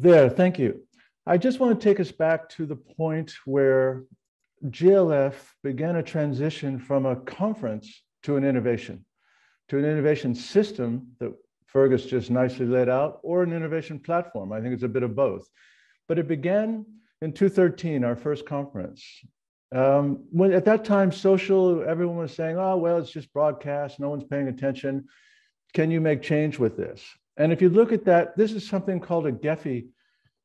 There, thank you. I just want to take us back to the point where GLF began a transition from a conference to an innovation, to an innovation system that Fergus just nicely laid out, or an innovation platform. I think it's a bit of both. But it began in 2013, our first conference. Um, when at that time, social, everyone was saying, oh, well, it's just broadcast, no one's paying attention. Can you make change with this? And if you look at that, this is something called a Gephi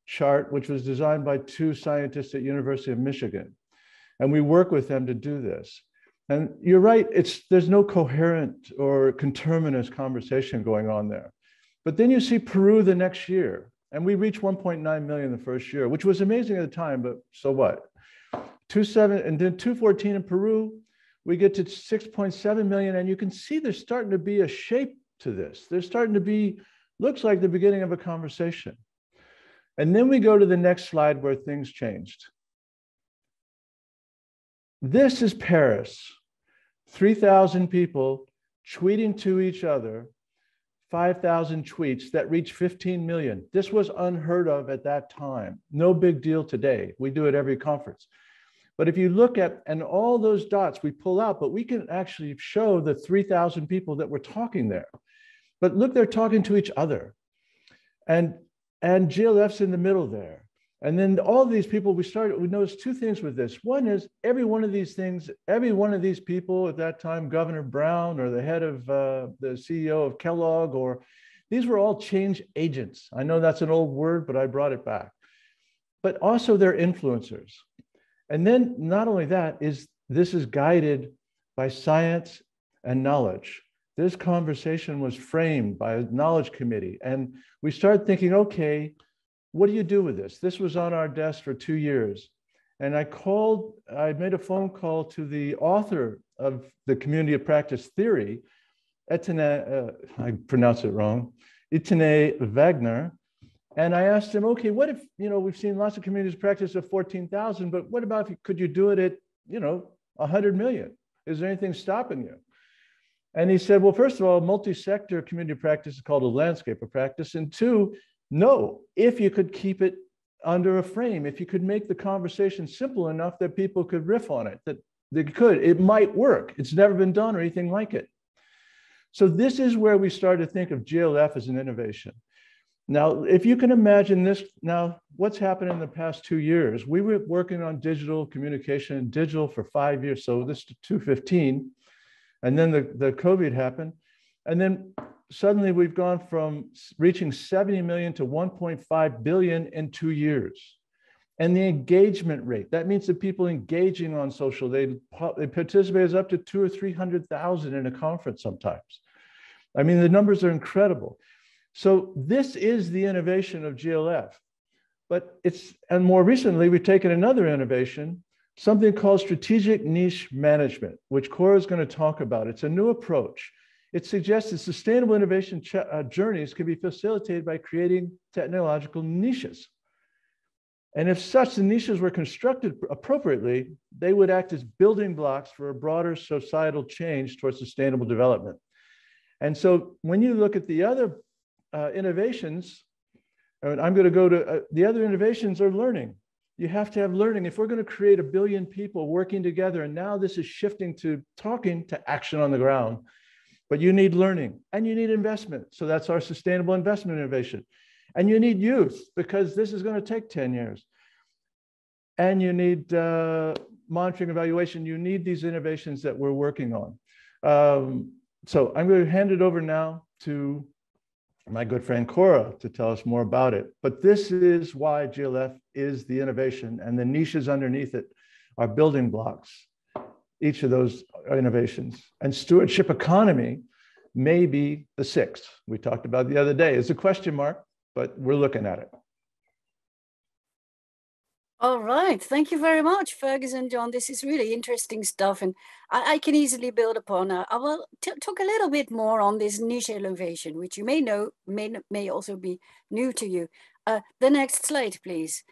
chart, which was designed by two scientists at University of Michigan. And we work with them to do this. And you're right, it's there's no coherent or conterminous conversation going on there. But then you see Peru the next year, and we reached 1.9 million the first year, which was amazing at the time, but so what? Two seven and then 214 in Peru, we get to 6.7 million, and you can see there's starting to be a shape to this. There's starting to be, looks like the beginning of a conversation. And then we go to the next slide where things changed. This is Paris. 3,000 people tweeting to each other, 5,000 tweets that reach 15 million. This was unheard of at that time. No big deal today. We do it every conference. But if you look at, and all those dots we pull out, but we can actually show the 3,000 people that were talking there. But look, they're talking to each other. And, and GLF's in the middle there. And then all these people, we started, we noticed two things with this. One is every one of these things, every one of these people at that time, Governor Brown or the head of uh, the CEO of Kellogg, or these were all change agents. I know that's an old word, but I brought it back. But also they're influencers. And then not only that is this is guided by science and knowledge. This conversation was framed by a knowledge committee. And we started thinking, okay, what do you do with this? This was on our desk for two years. And I called, I made a phone call to the author of the community of practice theory, Etienne, uh, I pronounce it wrong, Etienne Wagner. And I asked him, okay, what if, you know, we've seen lots of communities practice of 14,000, but what about if you, could you do it at, you know, 100 million? Is there anything stopping you? And he said, well, first of all, multi-sector community practice is called a landscape of practice. And two, no, if you could keep it under a frame, if you could make the conversation simple enough that people could riff on it, that they could, it might work. It's never been done or anything like it. So this is where we start to think of GLF as an innovation. Now, if you can imagine this, now what's happened in the past two years? We were working on digital communication, and digital for five years. So this is 215, and then the, the COVID happened. And then suddenly we've gone from reaching 70 million to 1.5 billion in two years. And the engagement rate, that means the people engaging on social, they, they participate up to two or 300,000 in a conference sometimes. I mean, the numbers are incredible. So this is the innovation of GLF. But it's, and more recently, we've taken another innovation, something called strategic niche management, which Cora is going to talk about. It's a new approach it suggests that sustainable innovation uh, journeys can be facilitated by creating technological niches. And if such niches were constructed appropriately, they would act as building blocks for a broader societal change towards sustainable development. And so when you look at the other uh, innovations, and I'm going to go to uh, the other innovations are learning. You have to have learning. If we're going to create a billion people working together, and now this is shifting to talking to action on the ground, but you need learning and you need investment. So that's our sustainable investment innovation. And you need youth because this is going to take 10 years. And you need uh, monitoring evaluation. You need these innovations that we're working on. Um, so I'm going to hand it over now to my good friend Cora to tell us more about it. But this is why GLF is the innovation and the niches underneath it are building blocks each of those innovations. And stewardship economy may be the sixth. We talked about the other day. It's a question mark, but we're looking at it. All right. Thank you very much, Fergus and John. This is really interesting stuff, and I, I can easily build upon. Uh, I will talk a little bit more on this niche innovation, which you may know may may also be new to you. Uh, the next slide, please.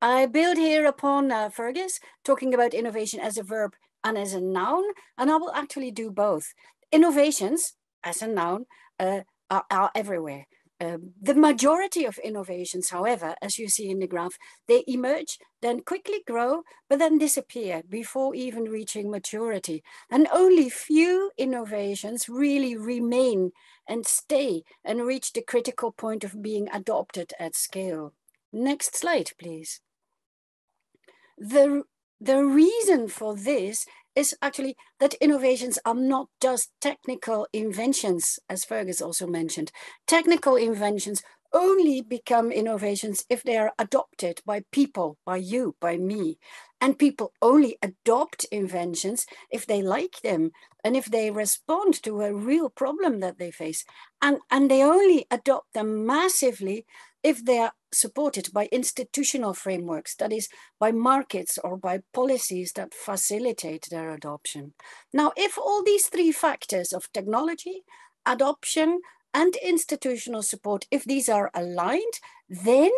I build here upon uh, Fergus talking about innovation as a verb and as a noun, and I will actually do both. Innovations as a noun uh, are, are, everywhere. Um, the majority of innovations, however, as you see in the graph, they emerge, then quickly grow, but then disappear before even reaching maturity. And only few innovations really remain and stay and reach the critical point of being adopted at scale. Next slide, please. The, the reason for this is actually that innovations are not just technical inventions, as Fergus also mentioned. Technical inventions only become innovations if they are adopted by people, by you, by me. And people only adopt inventions if they like them and if they respond to a real problem that they face. And, and they only adopt them massively if they are supported by institutional frameworks, that is, by markets or by policies that facilitate their adoption. Now, if all these three factors of technology, adoption, and institutional support, if these are aligned, then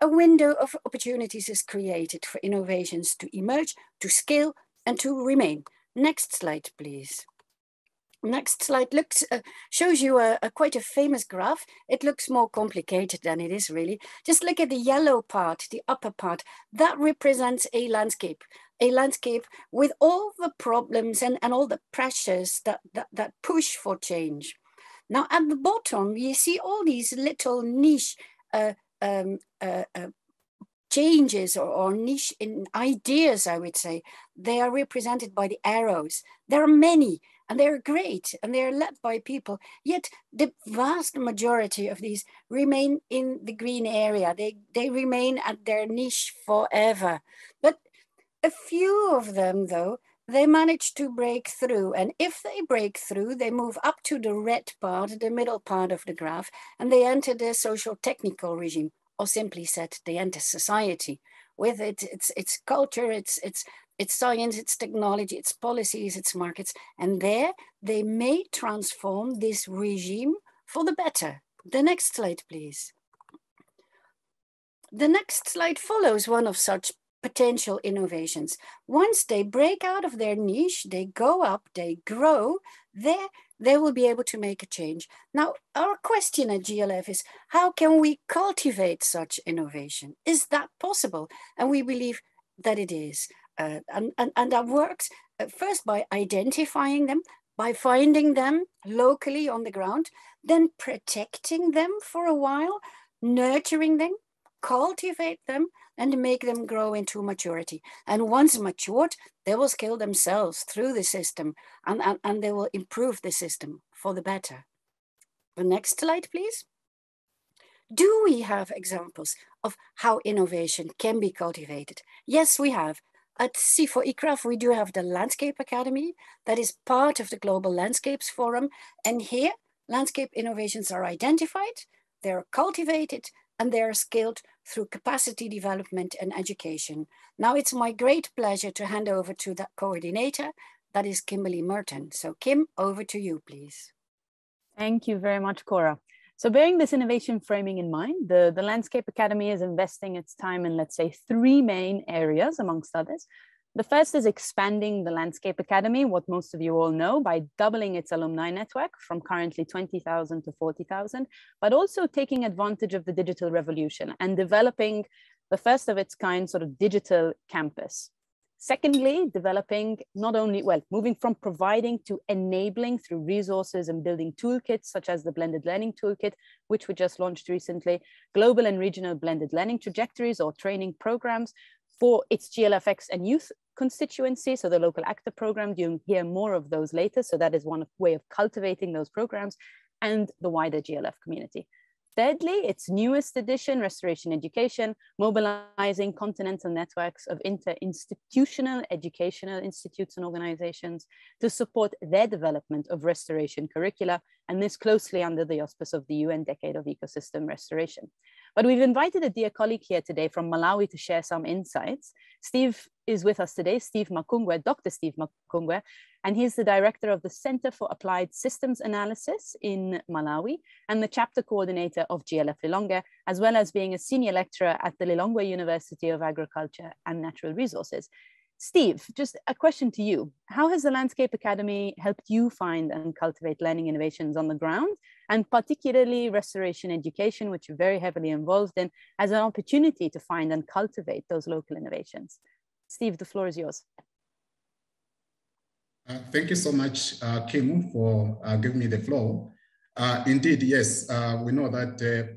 a window of opportunities is created for innovations to emerge, to scale, and to remain. Next slide, please. Next slide looks uh, shows you a, a, quite a famous graph. It looks more complicated than it is really. Just look at the yellow part, the upper part. That represents a landscape, a landscape with all the problems and, and all the pressures that, that, that push for change. Now at the bottom, you see all these little niche uh, um, uh, uh changes or, or, niche in ideas, I would say. They are represented by the arrows. There are many and they're great and they're led by people. Yet the vast majority of these remain in the green area. They, they remain at their niche forever. But a few of them, though, they manage to break through. And if they break through, they move up to the red part, the middle part of the graph, and they enter the social technical regime, or simply said, they enter society with it, its, its culture, its, its it's science, it's technology, it's policies, it's markets. And there they may transform this regime for the better. The next slide, please. The next slide follows one of such potential innovations. Once they break out of their niche, they go up, they grow, there they will be able to make a change. Now, our question at GLF is, how can we cultivate such innovation? Is that possible? And we believe that it is. Uh, and, and, and that works uh, first by identifying them, by finding them locally on the ground, then protecting them for a while, nurturing them, cultivate them, and make them grow into maturity. And once matured, they will scale themselves through the system and, and, and they will improve the system for the better. The next slide, please. Do we have examples of how innovation can be cultivated? Yes, we have. At CIFOR ICRAF, we do have the Landscape Academy that is part of the Global Landscapes Forum. And here, landscape innovations are identified, they're cultivated, and they are scaled through capacity development and education. Now it's my great pleasure to hand over to the coordinator, that is Kimberly Merton. So Kim, over to you, please. Thank you very much, Cora. So bearing this innovation framing in mind, the, the Landscape Academy is investing its time in, let's say, three main areas, amongst others. The first is expanding the Landscape Academy, what most of you all know, by doubling its alumni network from currently 20,000 to 40,000, but also taking advantage of the digital revolution and developing the first of its kind sort of digital campus. Secondly, developing not only, well, moving from providing to enabling through resources and building toolkits such as the Blended Learning Toolkit, which we just launched recently, global and regional blended learning trajectories or training programs for its GLFX and youth constituency, so the local actor program, you'll hear more of those later. So that is one way of cultivating those programs and the wider GLF community. Thirdly, its newest edition, Restoration Education, mobilizing continental networks of inter-institutional educational institutes and organizations to support their development of restoration curricula, and this closely under the auspice of the UN Decade of Ecosystem Restoration. But we've invited a dear colleague here today from Malawi to share some insights. Steve is with us today, Steve Makungwe, Dr. Steve Makungwe, and he's the director of the Center for Applied Systems Analysis in Malawi and the chapter coordinator of GLF Lilongwe, as well as being a senior lecturer at the Lilongwe University of Agriculture and Natural Resources. Steve, just a question to you. How has the Landscape Academy helped you find and cultivate learning innovations on the ground, and particularly restoration education, which you're very heavily involved in, as an opportunity to find and cultivate those local innovations? Steve, the floor is yours. Uh, thank you so much, uh, Kim, for uh, giving me the floor. Uh, indeed, yes, uh, we know that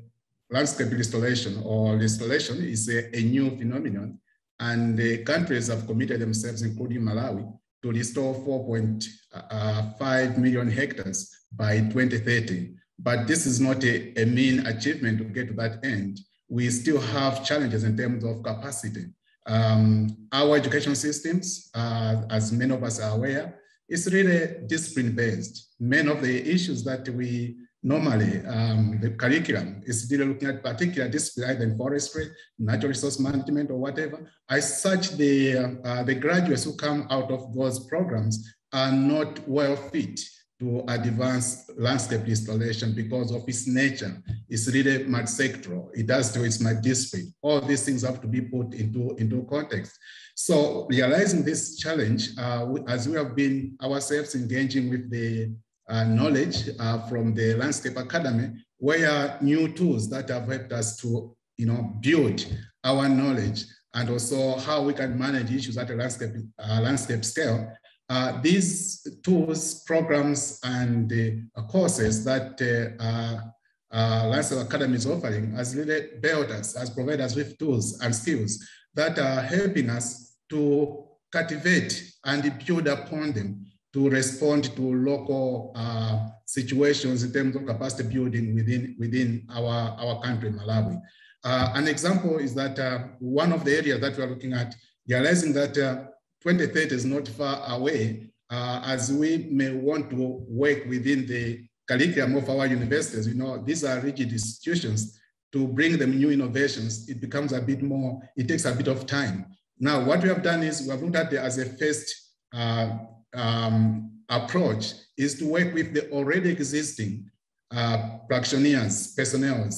landscape restoration or restoration is a, a new phenomenon and the countries have committed themselves, including Malawi, to restore 4.5 million hectares by 2030. But this is not a, a mean achievement to get to that end. We still have challenges in terms of capacity. Um, our education systems, uh, as many of us are aware, is really discipline based. Many of the issues that we normally um, the curriculum is really looking at particular discipline, either in forestry, natural resource management, or whatever. As such, the, uh, the graduates who come out of those programs are not well fit to advance landscape restoration because of its nature. It's really multi-sectoral. It does do its multi-discipline. All these things have to be put into, into context. So realizing this challenge, uh, as we have been ourselves engaging with the uh, knowledge uh, from the Landscape Academy, where are new tools that have helped us to you know, build our knowledge and also how we can manage issues at a landscape, uh, landscape scale. Uh, these tools, programs, and uh, courses that uh, Academy is offering has really built us, has provided us with tools and skills that are helping us to cultivate and build upon them to respond to local uh, situations in terms of capacity building within, within our, our country, Malawi. Uh, an example is that uh, one of the areas that we're looking at, realizing that uh, 2030 is not far away, uh, as we may want to work within the curriculum of our universities, you know, these are rigid institutions, to bring them new innovations, it becomes a bit more, it takes a bit of time. Now, what we have done is we have looked at it as a first uh, um, approach is to work with the already existing uh, practitioners, personnel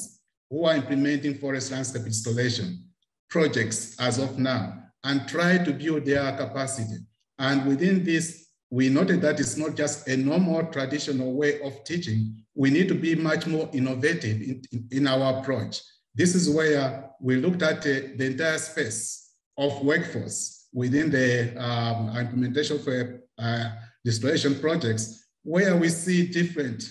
who are implementing forest landscape restoration projects as of now and try to build their capacity. And within this, we noted that it's not just a normal traditional way of teaching. We need to be much more innovative in, in, in our approach. This is where we looked at uh, the entire space of workforce within the um, implementation for uh, projects where we see different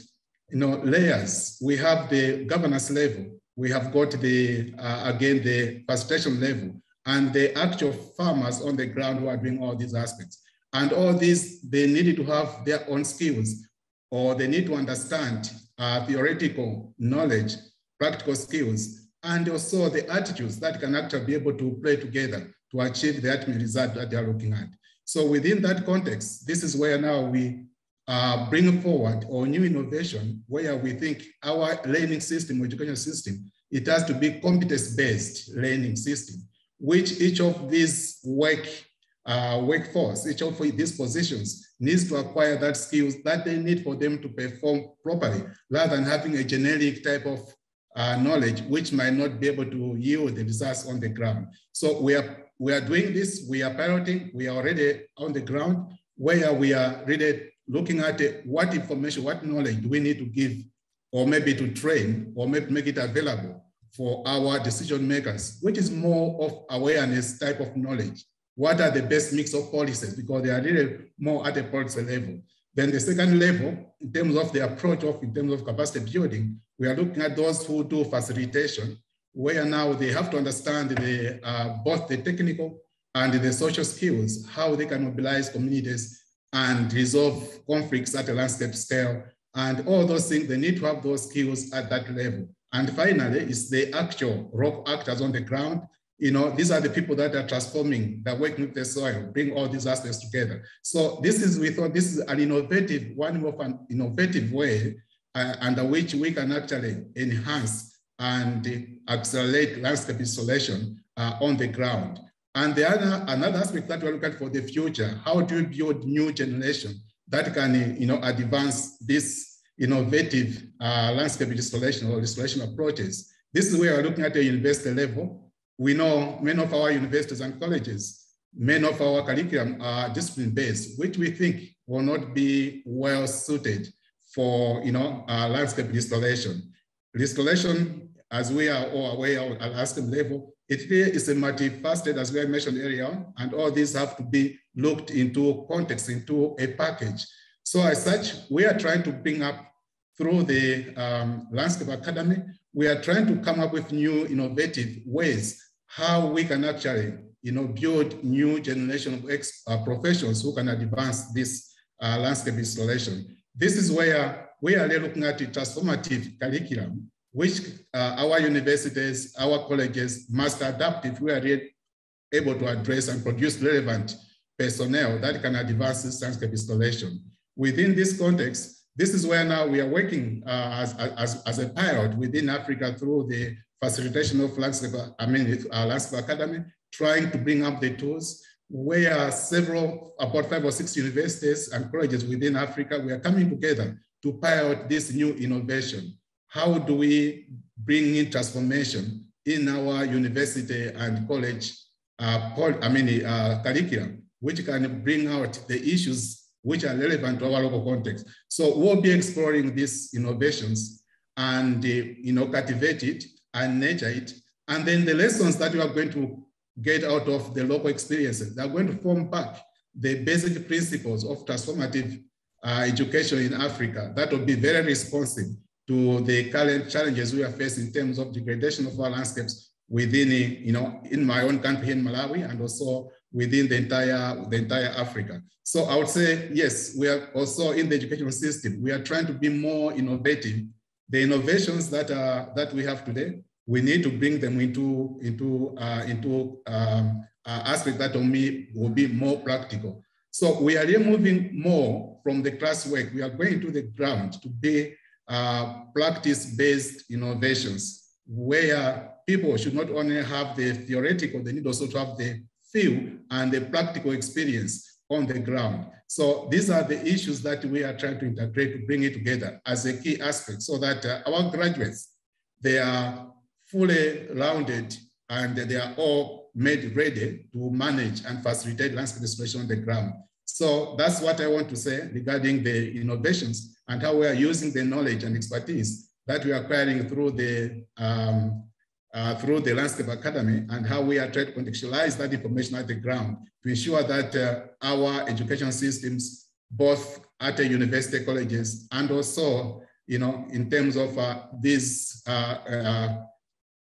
you know, layers. We have the governance level, we have got the, uh, again, the facilitation level, and the actual farmers on the ground who are doing all these aspects. And all these, they needed to have their own skills, or they need to understand uh, theoretical knowledge, practical skills, and also the attitudes that can actually be able to play together to achieve the ultimate result that they are looking at. So within that context, this is where now we uh, bring forward or new innovation where we think our learning system, education system, it has to be competence-based learning system, which each of these work uh, workforce, each of these positions needs to acquire that skills that they need for them to perform properly, rather than having a generic type of uh, knowledge, which might not be able to yield the results on the ground. So we are we are doing this, we are piloting, we are already on the ground where we are really looking at what information, what knowledge do we need to give or maybe to train or maybe make it available for our decision makers, which is more of awareness type of knowledge. What are the best mix of policies? Because they are really more at the policy level. Then the second level, in terms of the approach of, in terms of capacity building, we are looking at those who do facilitation where now they have to understand the, uh, both the technical and the social skills, how they can mobilize communities and resolve conflicts at a landscape scale. And all those things, they need to have those skills at that level. And finally, is the actual rock actors on the ground. You know, these are the people that are transforming, that working with the soil, bring all these aspects together. So this is, we thought this is an innovative, one of an innovative way uh, under which we can actually enhance and accelerate landscape restoration uh, on the ground. And the other, another aspect that we're looking at for the future, how do you build new generation that can you know, advance this innovative uh, landscape restoration or installation approaches. This is where we're looking at the university level. We know many of our universities and colleges many of our curriculum are discipline-based, which we think will not be well suited for you know uh, landscape restoration. Restoration, as we are all aware at landscape level, it is a multifaceted, as we mentioned earlier, and all these have to be looked into context, into a package. So as such, we are trying to bring up through the um, Landscape Academy, we are trying to come up with new innovative ways how we can actually you know, build new generation of ex, uh, professionals who can advance this uh, landscape restoration. This is where we are looking at a transformative curriculum, which uh, our universities, our colleges must adapt if we are able to address and produce relevant personnel that can advance this landscape restoration. Within this context, this is where now we are working uh, as, as, as a pilot within Africa through the facilitation of landscape, I mean, uh, landscape academy, trying to bring up the tools where several, about five or six universities and colleges within Africa, we are coming together to pilot this new innovation. How do we bring in transformation in our university and college, uh, I mean, uh, curriculum, which can bring out the issues which are relevant to our local context. So we'll be exploring these innovations and, uh, you know, cultivate it and nurture it. And then the lessons that we are going to get out of the local experiences, they're going to form back the basic principles of transformative uh, education in Africa that will be very responsive to the current challenges we are facing in terms of degradation of our landscapes within, you know, in my own country in Malawi and also within the entire, the entire Africa. So I would say, yes, we are also in the educational system, we are trying to be more innovative. The innovations that, are, that we have today, we need to bring them into, into, uh, into um, uh, aspects that will be, will be more practical. So we are really moving more from the classwork. We are going to the ground to be uh, practice-based innovations where people should not only have the theoretical, they need also to have the feel and the practical experience on the ground. So these are the issues that we are trying to integrate to bring it together as a key aspect so that uh, our graduates, they are fully rounded and they are all made ready to manage and facilitate landscape restoration on the ground. So that's what I want to say regarding the innovations and how we are using the knowledge and expertise that we are acquiring through the um, uh, through the Landscape Academy and how we are trying to contextualize that information at the ground to ensure that uh, our education systems, both at the university colleges and also, you know, in terms of uh, this, uh, uh,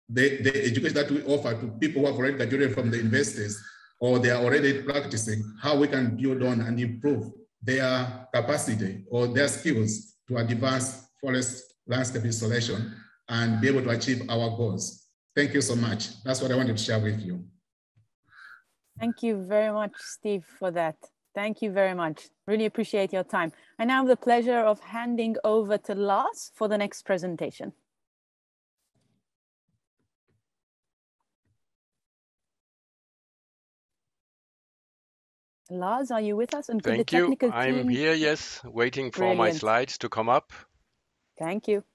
the, the education that we offer to people who have already graduated from the universities or they are already practicing, how we can build on and improve their capacity or their skills to advance forest landscape restoration and be able to achieve our goals. Thank you so much. That's what I wanted to share with you. Thank you very much, Steve, for that. Thank you very much. Really appreciate your time. I now have the pleasure of handing over to Lars for the next presentation. Lars, are you with us? And Thank you. I'm here, yes, waiting for Brilliant. my slides to come up. Thank you.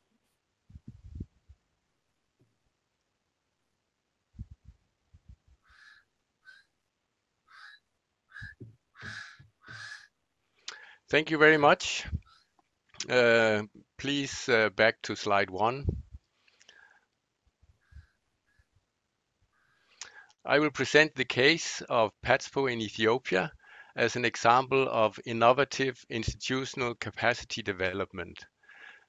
Thank you very much. Uh, please uh, back to slide one. I will present the case of PATSPO in Ethiopia as an example of innovative institutional capacity development.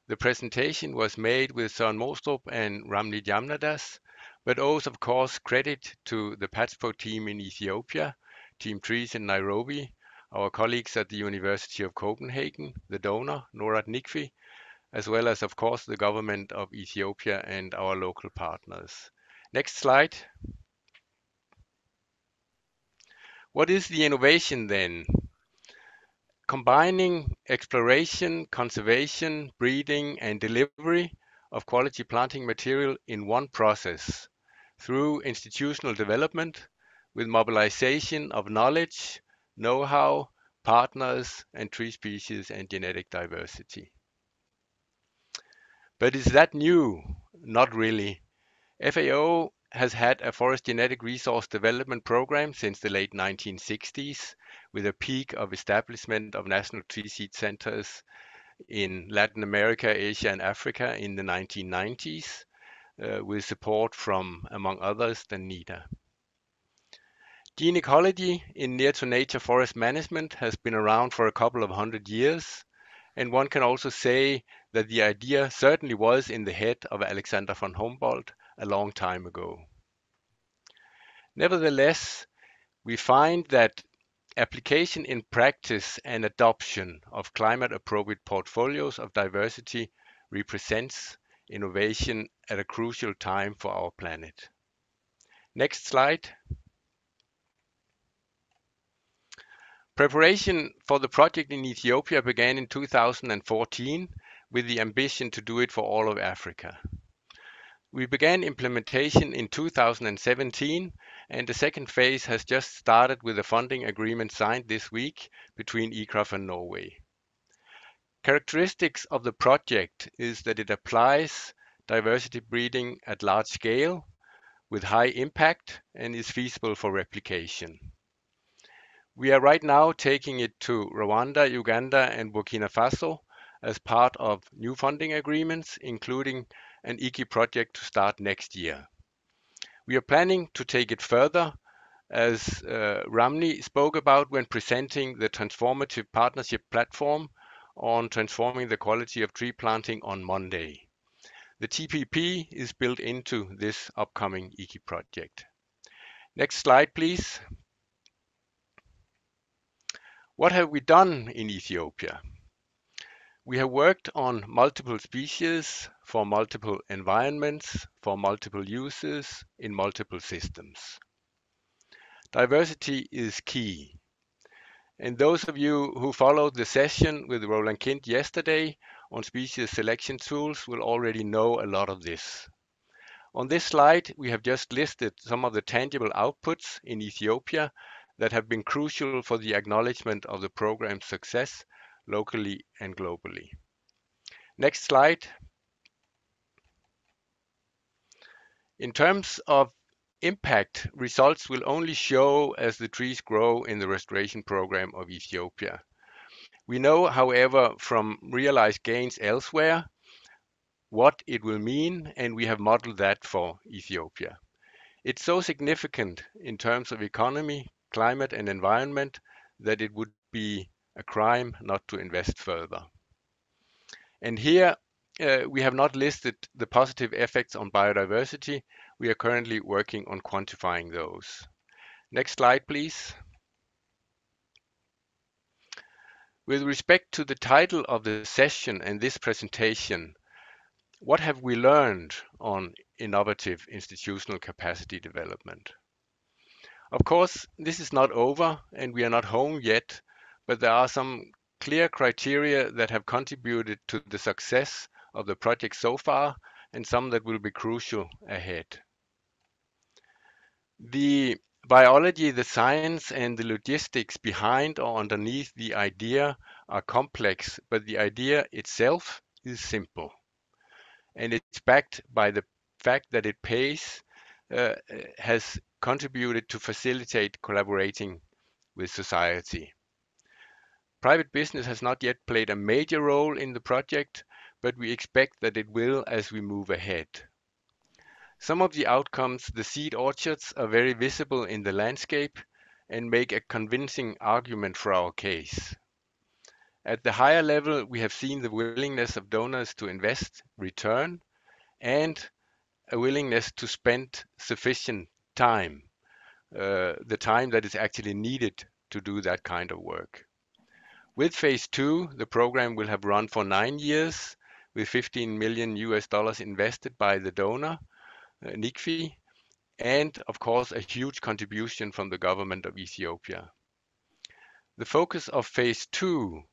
The presentation was made with Søren Moestrup and Ramni Jamnadass, but owes of course credit to the PATSPO team in Ethiopia, Team Trees in Nairobi, our colleagues at the University of Copenhagen, the donor, NORAD NICFI, as well as, of course, the government of Ethiopia and our local partners. Next slide. What is the innovation then? Combining exploration, conservation, breeding, and delivery of quality planting material in one process through institutional development with mobilization of knowledge, know-how, partners, and tree species and genetic diversity. But is that new? Not really. FAO has had a forest genetic resource development program since the late 1960s, with a peak of establishment of national tree seed centers in Latin America, Asia, and Africa in the 1990s, uh, with support from, among others, the NIDA. Gene ecology in near to nature forest management has been around for a couple of hundred years, and one can also say that the idea certainly was in the head of Alexander von Humboldt a long time ago. Nevertheless, we find that application in practice and adoption of climate appropriate portfolios of diversity represents innovation at a crucial time for our planet. Next slide. Preparation for the project in Ethiopia began in 2014 with the ambition to do it for all of Africa. We began implementation in 2017 and the second phase has just started with a funding agreement signed this week between ICRAF and Norway. Characteristics of the project is that it applies diversity breeding at large scale with high impact and is feasible for replication. We are right now taking it to Rwanda, Uganda, and Burkina Faso as part of new funding agreements, including an IKI project to start next year. We are planning to take it further, as uh, Ramni spoke about when presenting the transformative partnership platform on transforming the quality of tree planting on Monday. The TPP is built into this upcoming IKI project. Next slide, please. What have we done in Ethiopia? We have worked on multiple species for multiple environments, for multiple uses in multiple systems. Diversity is key. And those of you who followed the session with Roeland Kindt yesterday on species selection tools will already know a lot of this. On this slide, we have just listed some of the tangible outputs in Ethiopia that have been crucial for the acknowledgement of the program's success locally and globally. Next slide. In terms of impact, results will only show as the trees grow in the restoration program of Ethiopia. We know, however, from realized gains elsewhere, what it will mean, and we have modeled that for Ethiopia. It's so significant in terms of economy, climate and environment that it would be a crime not to invest further. And here uh, we have not listed the positive effects on biodiversity. We are currently working on quantifying those. Next slide, please. With respect to the title of the session and this presentation, what have we learned on innovative institutional capacity development? Of course, this is not over and we are not home yet, but there are some clear criteria that have contributed to the success of the project so far and some that will be crucial ahead. The biology, the science, and the logistics behind or underneath the idea are complex, but the idea itself is simple. And it's backed by the fact that it pays, Uh, uh, has contributed to facilitate collaborating with society. Private business has not yet played a major role in the project, but we expect that it will as we move ahead. Some of the outcomes, the seed orchards, are very visible in the landscape and make a convincing argument for our case. At the higher level, we have seen the willingness of donors to invest, return, and a willingness to spend sufficient time, uh, the time that is actually needed to do that kind of work. With phase two, the program will have run for nine years with 15 million US dollars invested by the donor, uh, NICFI, and of course a huge contribution from the government of Ethiopia. The focus of phase two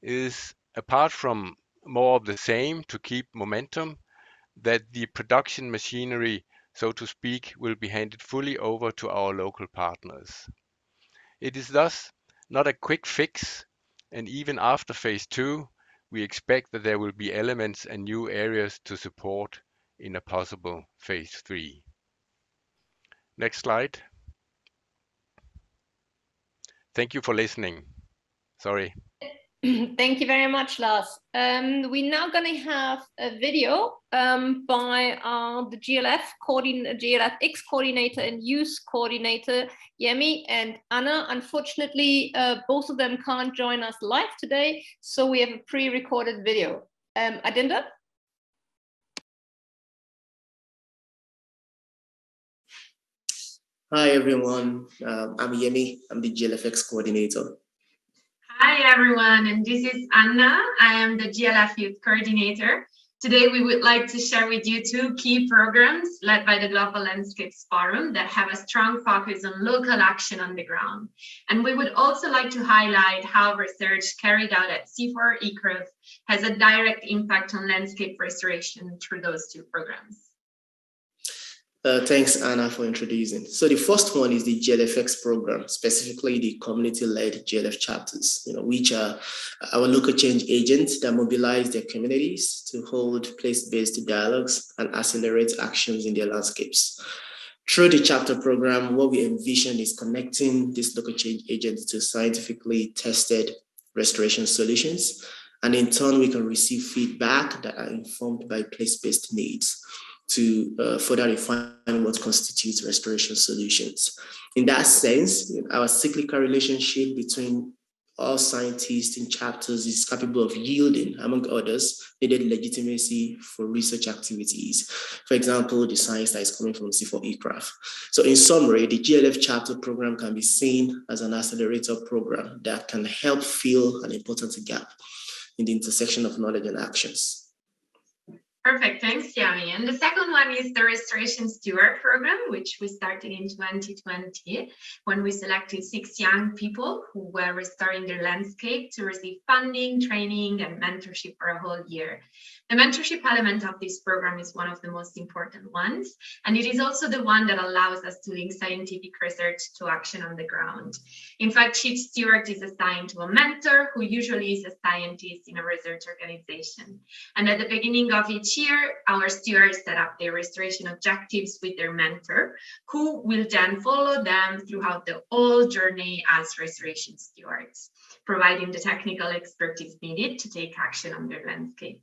is apart from more of the same to keep momentum, that the production machinery so to speak, will be handed fully over to our local partners. It is thus not a quick fix, and even after phase two, we expect that there will be elements and new areas to support in a possible phase three. Next slide. Thank you for listening. Sorry. Thank you very much, Lars. Um, we're now going to have a video um, by uh, the GLF, GLF X coordinator and use coordinator, Yemi and Anna. Unfortunately, uh, both of them can't join us live today, so we have a pre-recorded video. Um, Adinda? Hi, everyone. Um, I'm Yemi. I'm the GLFX coordinator. Hi, everyone. And this is Anna. I am the GLF Youth Coordinator. Today, we would like to share with you two key programs led by the Global Landscapes Forum that have a strong focus on local action on the ground. And we would also like to highlight how research carried out at CIFOR ICRAF has a direct impact on landscape restoration through those two programs. Uh, thanks, Anna, for introducing. So the first one is the GLFX program, specifically the community-led GLF chapters, you know, which are our local change agents that mobilize their communities to hold place-based dialogues and accelerate actions in their landscapes. Through the chapter program, what we envision is connecting these local change agents to scientifically tested restoration solutions. And in turn, we can receive feedback that are informed by place-based needs to uh, further refine what constitutes restoration solutions. In that sense, our cyclical relationship between all scientists in chapters is capable of yielding, among others, needed legitimacy for research activities. For example, the science that is coming from CIFOR ICRAF. So in summary, the GLF chapter program can be seen as an accelerator program that can help fill an important gap in the intersection of knowledge and actions. Perfect, thanks, Yemi. And the second one is the Restoration Steward Program, which we started in 2020 when we selected six young people who were restoring their landscape to receive funding, training, and mentorship for a whole year. The mentorship element of this program is one of the most important ones, and it is also the one that allows us to link scientific research to action on the ground. In fact, Chief Steward is assigned to a mentor who usually is a scientist in a research organization. And at the beginning of each year, our stewards set up their restoration objectives with their mentor, who will then follow them throughout the whole journey as restoration stewards, providing the technical expertise needed to take action on their landscape.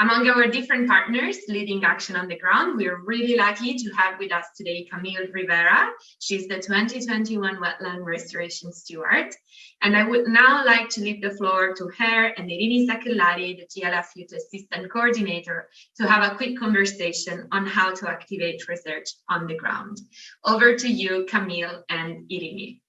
Among our different partners leading action on the ground, we're really lucky to have with us today Camille Rivera. She's the 2021 Wetland Restoration Steward. And I would now like to leave the floor to her and Irini Sakellari, the GLF Youth Assistant Coordinator, to have a quick conversation on how to activate research on the ground. Over to you, Camille and Irini.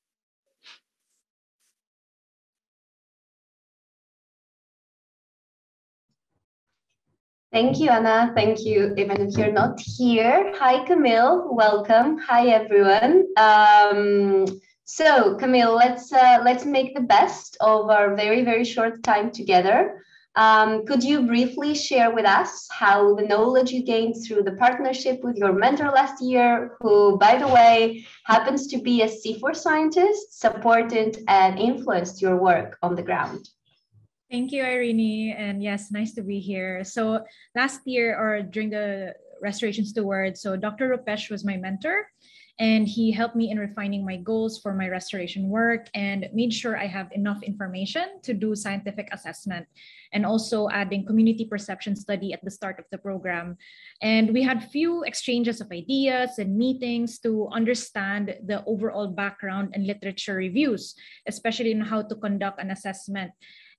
Thank you, Anna. Thank you, even if you're not here. Hi, Camille. Welcome. Hi, everyone. Um, so, Camille, let's uh, let's make the best of our very very short time together. Um, could you briefly share with us how the knowledge you gained through the partnership with your mentor last year, who, by the way, happens to be a CIFOR scientist, supported and influenced your work on the ground? Thank you, Irene. And yes, nice to be here. So last year or during the Restoration Steward, so Dr. Rupesh was my mentor and he helped me in refining my goals for my restoration work and made sure I have enough information to do scientific assessment and also adding community perception study at the start of the program. And we had few exchanges of ideas and meetings to understand the overall background and literature reviews, especially in how to conduct an assessment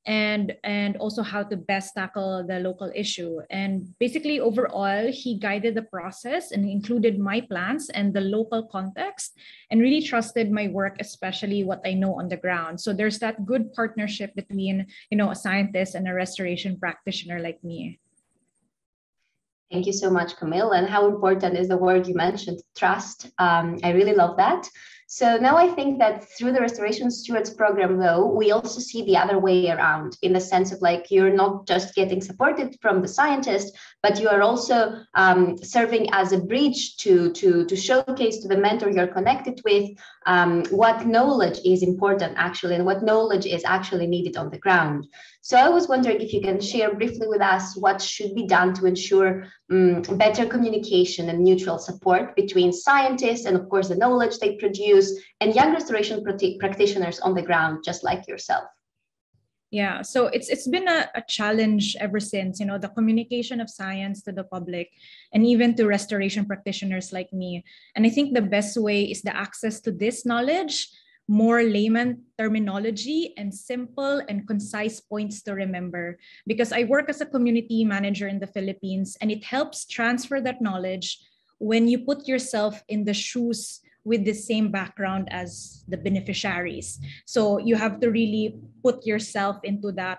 and and also how to best tackle the local issue and basically overall he guided the process and included my plans and the local context and really trusted my work especially what i know on the ground so there's that good partnership between you know a scientist and a restoration practitioner like me Thank you so much, Camille. And how important is the word you mentioned, trust? Um, I really love that. So now I think that through the Restoration Stewards program, though, we also see the other way around in the sense of like you're not just getting supported from the scientist, but you are also um, serving as a bridge to, to, to showcase to the mentor you're connected with um, what knowledge is important actually and what knowledge is actually needed on the ground. So I was wondering if you can share briefly with us what should be done to ensure um, better communication and mutual support between scientists and of course the knowledge they produce and young restoration practitioners on the ground, just like yourself. Yeah, so it's it's been a, a challenge ever since, you know, the communication of science to the public and even to restoration practitioners like me. And I think the best way is the access to this knowledge more layman terminology and simple and concise points to remember. Because I work as a community manager in the Philippines and it helps transfer that knowledge when you put yourself in the shoes with the same background as the beneficiaries. So you have to really put yourself into that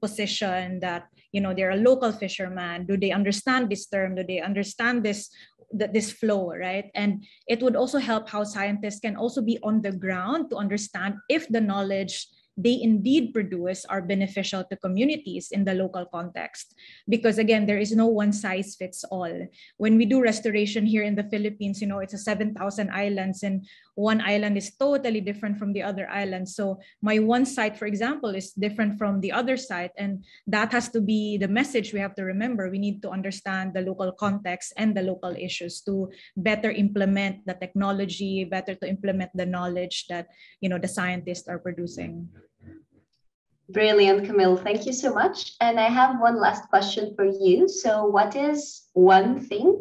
position that you know they're a local fisherman. Do they understand this term? Do they understand this that this flow, right? And it would also help how scientists can also be on the ground to understand if the knowledge they indeed produce are beneficial to communities in the local context. Because again, there is no one size fits all. When we do restoration here in the Philippines, you know, it's a 7,000 islands and one island is totally different from the other island. So my one site, for example, is different from the other site. And that has to be the message we have to remember. We need to understand the local context and the local issues to better implement the technology, better to implement the knowledge that, you know, the scientists are producing. Brilliant, Camille. Thank you so much. And I have one last question for you. So, what is one thing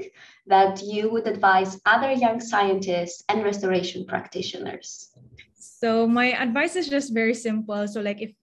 that you would advise other young scientists and restoration practitioners? So, my advice is just very simple. So, like, if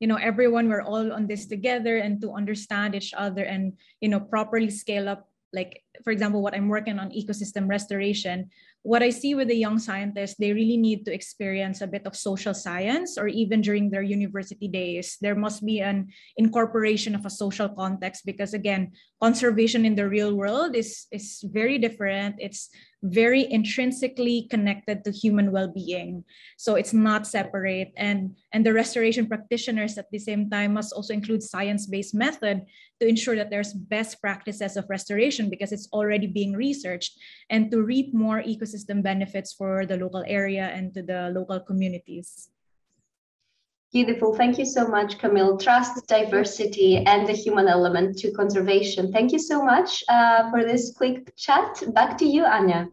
you know everyone we're all on this together and to understand each other and you know properly scale up like for example what i'm working on ecosystem restoration what I see with the young scientists, they really need to experience a bit of social science or even during their university days. There must be an incorporation of a social context because again, conservation in the real world is, is very different. It's very intrinsically connected to human well-being. So it's not separate. And, and the restoration practitioners at the same time must also include science-based method to ensure that there's best practices of restoration because it's already being researched and to reap more ecosystem benefits for the local area and to the local communities. Beautiful. Thank you so much, Camille. Trust, diversity, and the human element to conservation. Thank you so much uh, for this quick chat. Back to you, Anya.